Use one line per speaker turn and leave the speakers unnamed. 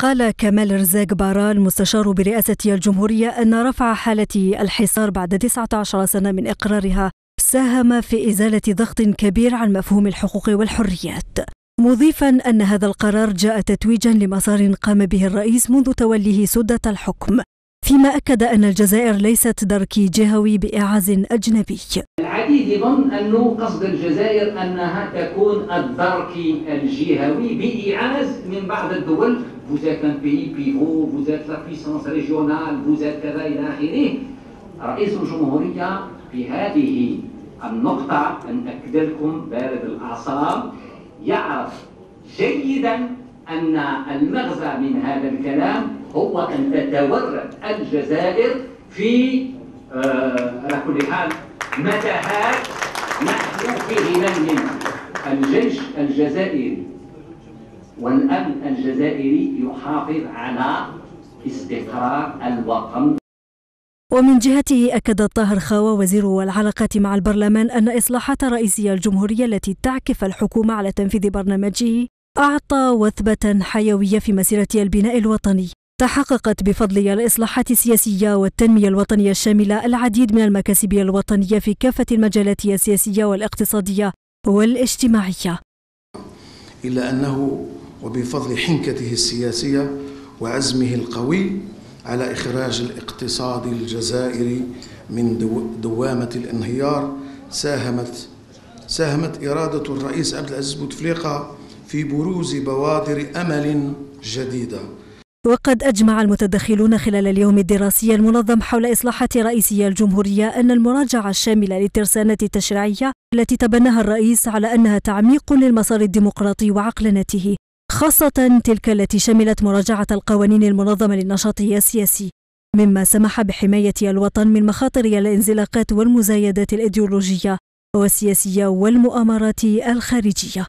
قال كمال رزاق بارا المستشار برئاسة الجمهورية أن رفع حالة الحصار بعد 19 سنة من إقرارها ساهم في إزالة ضغط كبير عن مفهوم الحقوق والحريات. مضيفا أن هذا القرار جاء تتويجا لمسار قام به الرئيس منذ توليه سدة الحكم فيما أكد أن الجزائر ليست دركي جهوي بإعاز أجنبي.
العديد يظن أن قصد الجزائر أنها تكون الدركي الجهوي بإعاز من بعض الدول vous êtes un pays pivot, vous êtes la puissance régionale, vous êtes كذا إلى آخره رئيس الجمهورية في هذه النقطة أن أكد لكم بارد الأعصاب يعرف جيدا أن المغزى من هذا الكلام هو أن تتورد الجزائر في على كل حال متاهات نحن في غنى الجيش الجزائري والأمن الجزائري يحافظ على استقرار الوطن.
ومن جهته أكد طاهر خاوة وزير العلاقات مع البرلمان أن إصلاحات رئيسي الجمهورية التي تعكف الحكومة على تنفيذ برنامجه أعطى وثبة حيوية في مسيرة البناء الوطني. تحققت بفضل الإصلاحات السياسية والتنمية الوطنية الشاملة العديد من المكاسب الوطنية في كافة المجالات السياسية والاقتصادية والاجتماعية.
إلا أنه وبفضل حنكته السياسية وعزمه القوي على إخراج الاقتصاد الجزائري من دوامة الانهيار ساهمت ساهمت إرادة الرئيس عبد العزيز بوتفليقة في بروز بوادر أمل جديدة.
وقد أجمع المتدخلون خلال اليوم الدراسي المنظم حول إصلاحات رئيسي الجمهورية أن المراجعة الشاملة للترسانة التشريعية التي تبناها الرئيس على أنها تعميق للمسار الديمقراطي وعقلنته خاصة تلك التي شملت مراجعة القوانين المنظمة للنشاط السياسي مما سمح بحماية الوطن من مخاطر الانزلاقات والمزايدات الإيديولوجية والسياسية والمؤامرات الخارجية.